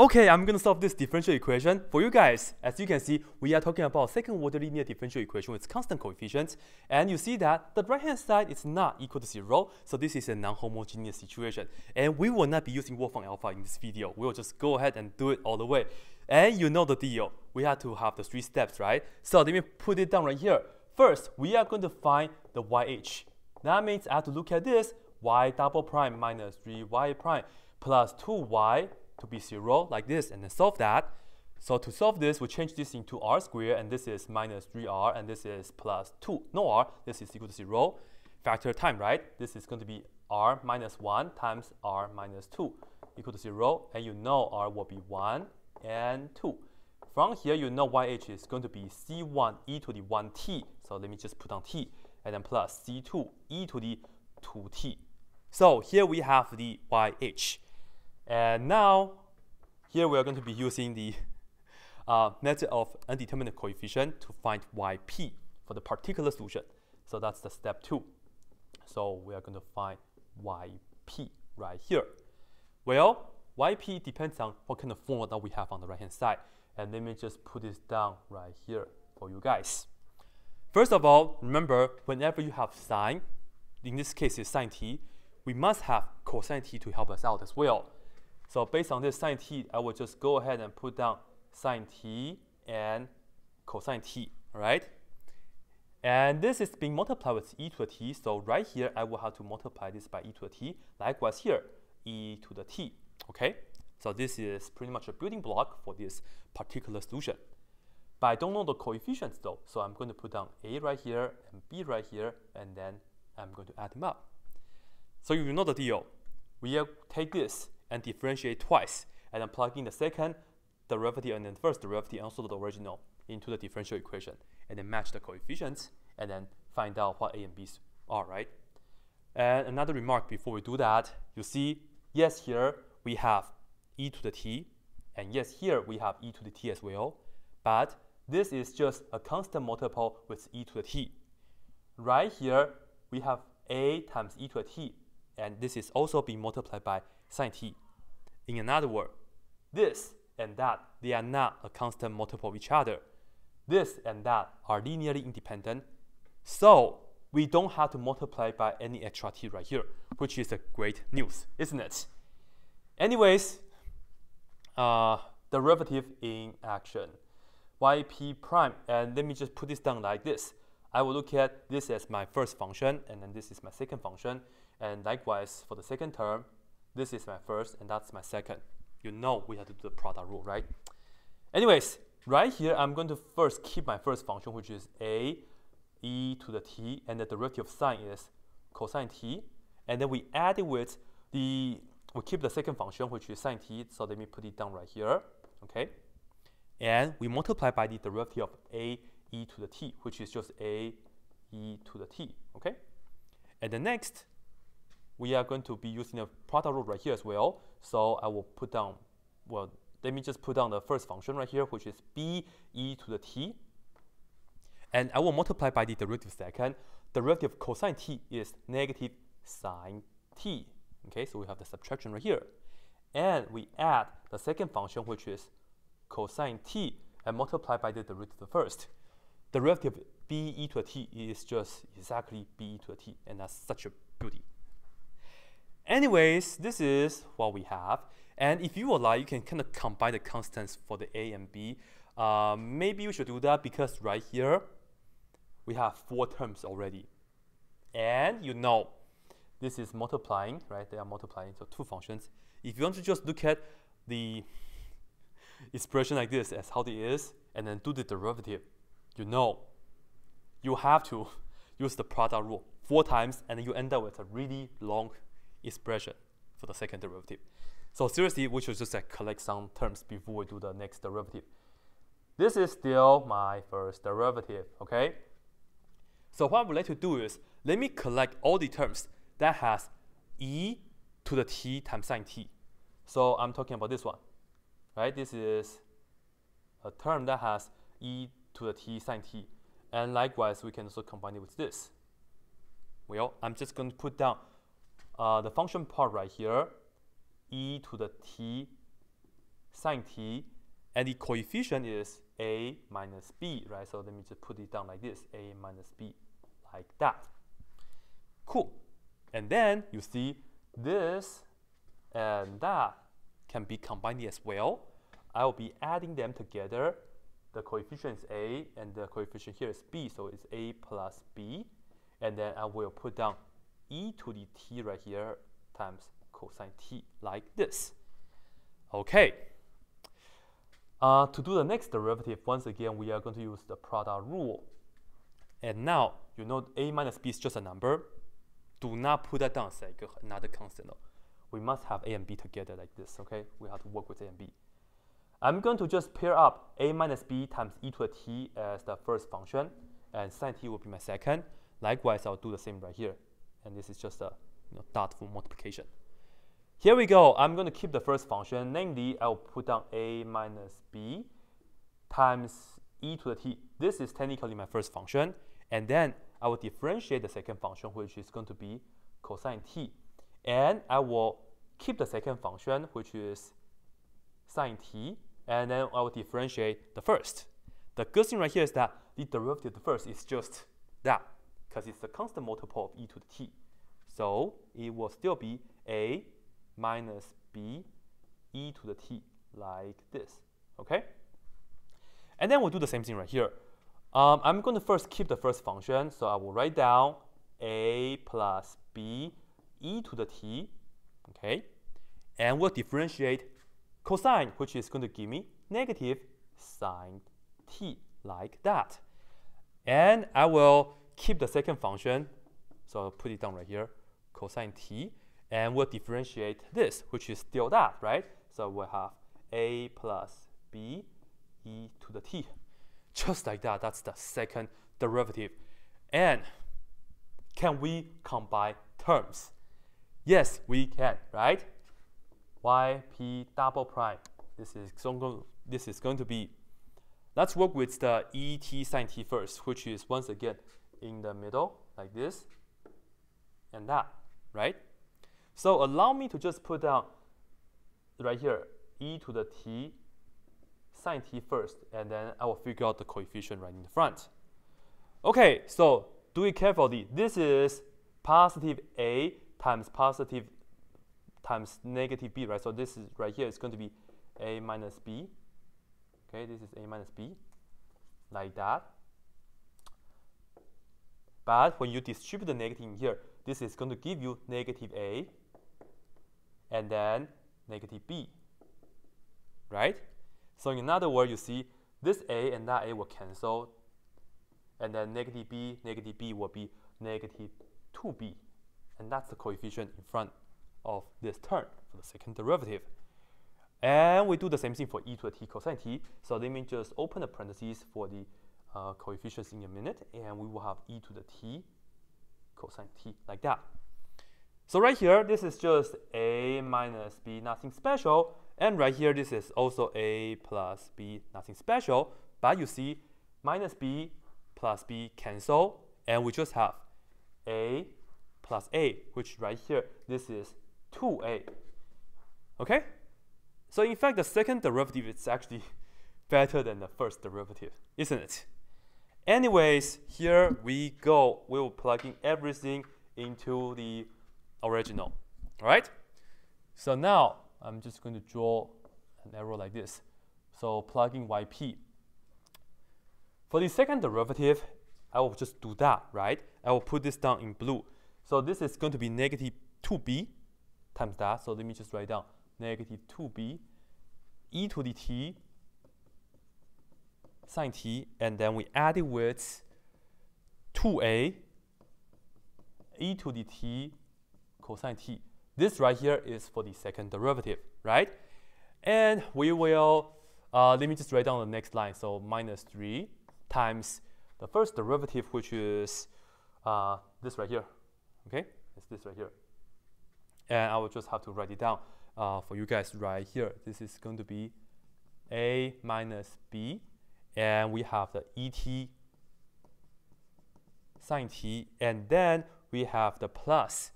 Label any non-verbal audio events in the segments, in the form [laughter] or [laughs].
Okay, I'm going to solve this differential equation for you guys. As you can see, we are talking about second order linear differential equation with constant coefficients. And you see that the right hand side is not equal to zero. So this is a non-homogeneous situation. And we will not be using Wolfram alpha in this video. We will just go ahead and do it all the way. And you know the deal. We have to have the three steps, right? So let me put it down right here. First, we are going to find the YH. That means I have to look at this y double prime minus 3y prime plus 2y to be 0 like this and then solve that. So to solve this, we change this into r squared and this is minus 3r and this is plus 2. No r, this is equal to 0. Factor time, right? This is going to be r minus 1 times r minus 2 equal to 0. And you know r will be 1 and 2. From here, you know YH is going to be C1 e to the 1t. So let me just put on t. And then plus C2 e to the 2t. So here we have the YH. And now, here we are going to be using the [laughs] uh, method of undeterminate coefficient to find YP for the particular solution. So that's the step two. So we are going to find YP right here. Well, YP depends on what kind of formula that we have on the right hand side. And let me just put this down right here for you guys. First of all, remember whenever you have sine, in this case is sine t, we must have cosine t to help us out as well. So based on this sine t, I will just go ahead and put down sine t and cosine t, right? And this is being multiplied with e to the t, so right here I will have to multiply this by e to the t. Likewise here, e to the t, okay? So this is pretty much a building block for this particular solution. But I don't know the coefficients though, so I'm going to put down a right here and b right here, and then I'm going to add them up. So you know the deal. We take this and differentiate twice, and then plug in the second derivative and then first derivative also the original into the differential equation, and then match the coefficients, and then find out what a and b are, right? And another remark before we do that, you see, yes, here we have e to the t, and yes, here we have e to the t as well, but this is just a constant multiple with e to the t. Right here, we have a times e to the t, and this is also being multiplied by sine t. In another word, this and that, they are not a constant multiple of each other. This and that are linearly independent, so we don't have to multiply by any extra t right here, which is a great news, isn't it? Anyways, uh, derivative in action, yp prime, and let me just put this down like this. I will look at this as my first function, and then this is my second function, and likewise, for the second term, this is my first and that's my second. You know we have to do the product rule, right? Anyways, right here, I'm going to first keep my first function, which is a e to the t, and the derivative of sine is cosine t. And then we add it with the, we keep the second function, which is sine t. So let me put it down right here, okay? And we multiply by the derivative of a e to the t, which is just a e to the t, okay? And the next, we are going to be using a product rule right here as well. So I will put down, well, let me just put down the first function right here, which is b e to the t. And I will multiply by the derivative second. Derivative of cosine t is negative sine t. Okay, so we have the subtraction right here. And we add the second function, which is cosine t, and multiply by the derivative first. Derivative of b e to the t is just exactly b e to the t, and that's such a beauty. Anyways, this is what we have. And if you would like, you can kind of combine the constants for the A and B. Uh, maybe we should do that because right here, we have four terms already. And you know, this is multiplying, right? They are multiplying, so two functions. If you want to just look at the [laughs] expression like this as how it is, and then do the derivative, you know, you have to [laughs] use the product rule four times, and you end up with a really long expression for the second derivative. So seriously, we should just like, collect some terms before we do the next derivative. This is still my first derivative, okay? So what I would like to do is, let me collect all the terms that has e to the t times sine t. So I'm talking about this one, right? This is a term that has e to the t sine t. And likewise, we can also combine it with this. Well, I'm just going to put down uh, the function part right here, e to the t sine t, and the coefficient is a minus b, right? So let me just put it down like this, a minus b, like that. Cool. And then you see this and that can be combined as well. I will be adding them together. The coefficient is a, and the coefficient here is b, so it's a plus b. And then I will put down e to the t right here times cosine t, like this. Okay. Uh, to do the next derivative, once again, we are going to use the product rule. And now, you know a minus b is just a number. Do not put that down as like another constant. We must have a and b together like this, okay? We have to work with a and b. I'm going to just pair up a minus b times e to the t as the first function, and sine t will be my second. Likewise, I'll do the same right here. And this is just a you know, dot for multiplication. Here we go. I'm going to keep the first function, namely, I'll put down a minus b times e to the t. This is technically my first function. And then I will differentiate the second function, which is going to be cosine t. And I will keep the second function, which is sine t. And then I will differentiate the first. The good thing right here is that the derivative of the first is just that, because it's the constant multiple of e to the t. So it will still be a minus b e to the t like this, okay? And then we'll do the same thing right here. Um, I'm going to first keep the first function, so I will write down a plus b e to the t, okay? And we'll differentiate cosine, which is going to give me negative sine t, like that. And I will keep the second function, so I'll put it down right here, cosine t, and we'll differentiate this, which is still that, right? So we'll have a plus b e to the t. Just like that, that's the second derivative. And can we combine terms? Yes, we can, right? yp double prime. This is, this is going to be, let's work with the et sine t first, which is once again in the middle, like this, and that, right? So allow me to just put down right here e to the t sine t first, and then I will figure out the coefficient right in the front. Okay, so do it carefully. This is positive a times positive times negative b, right? So this is right here is going to be a minus b. Okay, this is a minus b, like that. But when you distribute the negative in here, this is going to give you negative a and then negative b, right? So in other words, you see this a and that a will cancel, and then negative b, negative b will be negative 2b, and that's the coefficient in front of this term for the second derivative. And we do the same thing for e to the t cosine t. So let me just open the parentheses for the uh, coefficients in a minute, and we will have e to the t cosine t like that. So right here, this is just a minus b, nothing special. And right here, this is also a plus b, nothing special. But you see, minus b plus b cancel, and we just have a plus a, which right here, this is 2a. Okay? So in fact, the second derivative is actually [laughs] better than the first derivative, isn't it? Anyways, here we go. We will plug in everything into the original. Right? So now I'm just going to draw an arrow like this. So plugging yp. For the second derivative, I will just do that, right? I will put this down in blue. So this is going to be negative 2b times that. So let me just write down negative 2b e to the t sine t, and then we add it with 2a e to the t cosine t. This right here is for the second derivative, right? And we will, uh, let me just write down the next line. So minus 3 times the first derivative, which is uh, this right here. Okay, it's this right here. And I will just have to write it down uh, for you guys right here. This is going to be a minus b. And we have the et sine t. And then we have the plus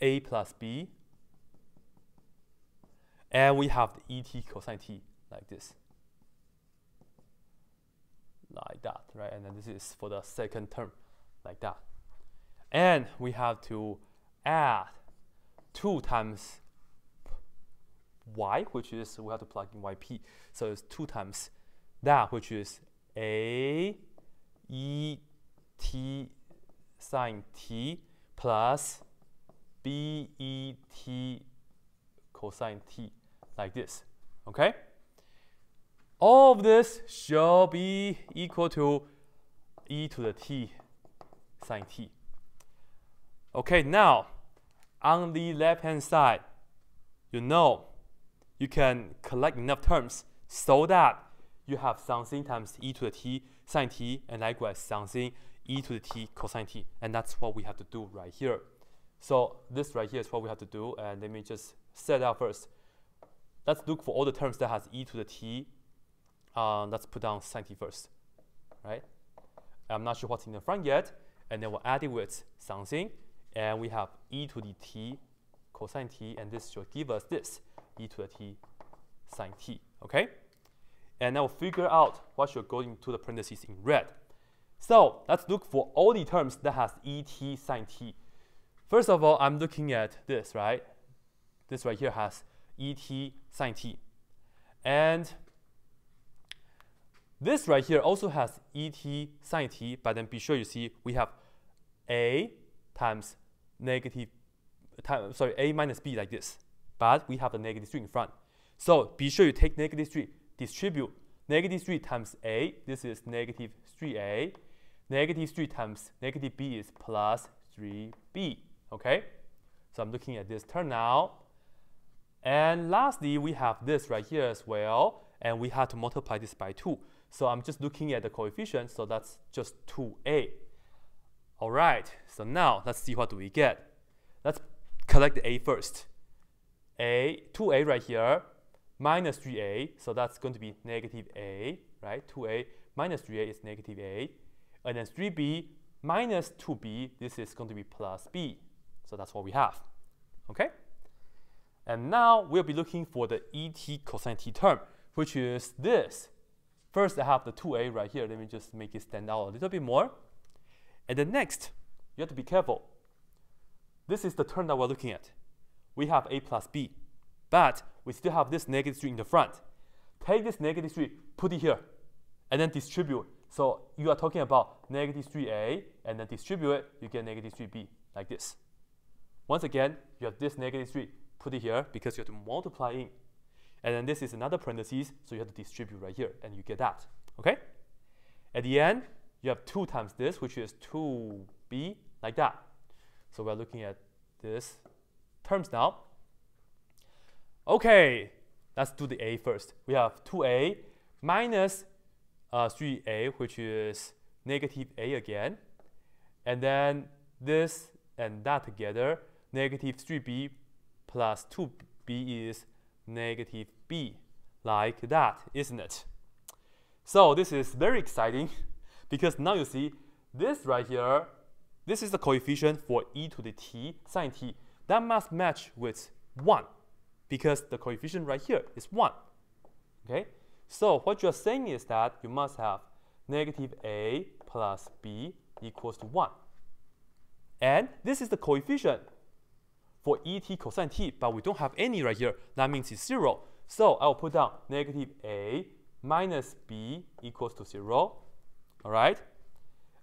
a plus b. And we have the et cosine t like this. Like that, right? And then this is for the second term, like that. And we have to add 2 times y, which is, we have to plug in yp. So it's 2 times that, which is a e t sine t plus b e t cosine t, like this, okay? All of this shall be equal to e to the t sine t. Okay, now on the left hand side, you know you can collect enough terms so that you have something times e to the t sine t and likewise something e to the t cosine t. And that's what we have to do right here. So this right here is what we have to do. And let me just set out first. Let's look for all the terms that has e to the t. Uh, let's put down sine t first, right? I'm not sure what's in the front yet. And then we'll add it with something. And we have e to the t cosine t. And this should give us this, e to the t sine t, okay? And now figure out what should go into the parentheses in red. So let's look for all the terms that has et sine t. First of all, I'm looking at this, right? This right here has et sine t. And this right here also has et sine t, but then be sure you see we have a times negative, time, sorry, a minus b like this. But we have a negative 3 in front. So be sure you take negative 3, distribute negative 3 times a, this is negative 3a, negative 3 times negative b is plus 3b, okay? So I'm looking at this term now. And lastly, we have this right here as well, and we have to multiply this by 2. So I'm just looking at the coefficient, so that's just 2a. All right, so now let's see what do we get. Let's collect the a first. A, 2a right here, minus 3a, so that's going to be negative a, right? 2a minus 3a is negative a. And then 3b minus 2b, this is going to be plus b. So that's what we have, okay? And now we'll be looking for the et cosine t term, which is this. First, I have the 2a right here. Let me just make it stand out a little bit more. And then next, you have to be careful. This is the term that we're looking at. We have a plus b, but we still have this negative 3 in the front. Take this negative 3, put it here, and then distribute. So you are talking about negative 3a, and then distribute it, you get negative 3b, like this. Once again, you have this negative 3, put it here, because you have to multiply in. And then this is another parenthesis, so you have to distribute right here, and you get that, okay? At the end, you have 2 times this, which is 2b, like that. So we're looking at this terms now. Okay, let's do the a first. We have 2a minus uh, 3a, which is negative a again. And then this and that together, negative 3b plus 2b is negative b, like that, isn't it? So this is very exciting [laughs] because now you see this right here, this is the coefficient for e to the t sine t. That must match with 1 because the coefficient right here is 1. Okay? So what you're saying is that you must have negative a plus b equals to 1. And this is the coefficient for et cosine t, but we don't have any right here. That means it's 0. So I'll put down negative a minus b equals to 0. All right?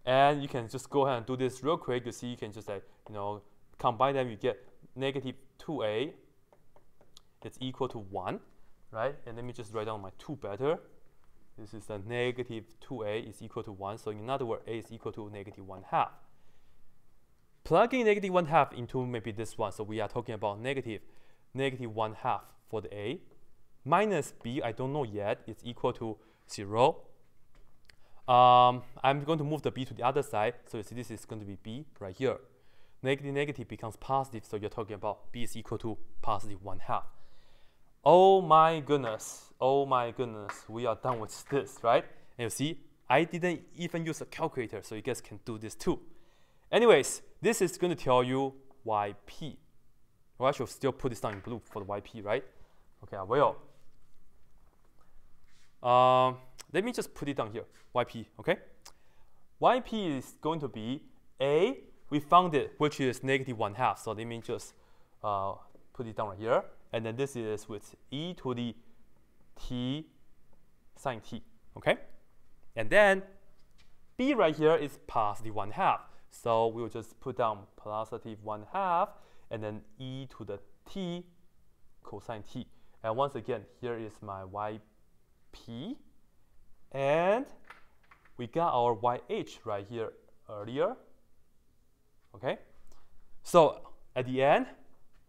And you can just go ahead and do this real quick. You see, you can just like, you know, combine them, you get negative 2a that's equal to 1, right? And let me just write down my 2 better. This is a negative 2a is equal to 1. So in other words, a is equal to negative 1 half. Plugging negative 1 half into maybe this one. So we are talking about negative, negative 1 half for the a. Minus b, I don't know yet. It's equal to 0. Um, I'm going to move the b to the other side. So you see this is going to be b right here. Negative negative becomes positive. So you're talking about b is equal to positive 1 half. Oh my goodness. Oh my goodness. We are done with this, right? And you see, I didn't even use a calculator, so you guys can do this too. Anyways, this is going to tell you yp. Well, I should still put this down in blue for the yp, right? Okay, I will. Um, let me just put it down here, yp, okay? yp is going to be a, we found it, which is negative 1 half. So let me just uh, put it down right here. And then this is with e to the t sine t, okay? And then b right here is positive 1 half. So we'll just put down positive 1 half and then e to the t cosine t. And once again, here is my yp. And we got our yh right here earlier. Okay? So at the end,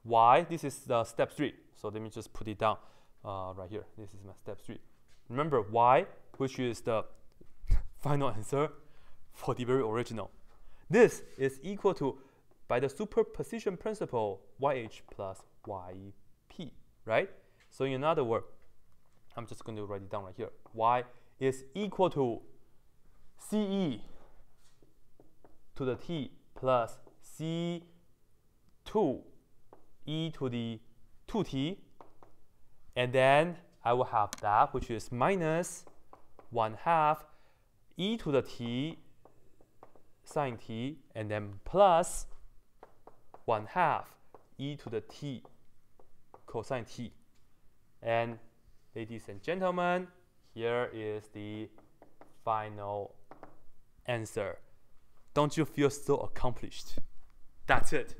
y, this is the step 3. So let me just put it down uh, right here. This is my step 3. Remember y, which is the final answer for the very original. This is equal to, by the superposition principle, yh plus yp, right? So in other words, I'm just going to write it down right here. y is equal to ce to the t plus c2 e to the 2t. And then I will have that, which is minus 1 half e to the t sine t, and then plus 1 half e to the t cosine t. And ladies and gentlemen, here is the final answer. Don't you feel so accomplished? That's it.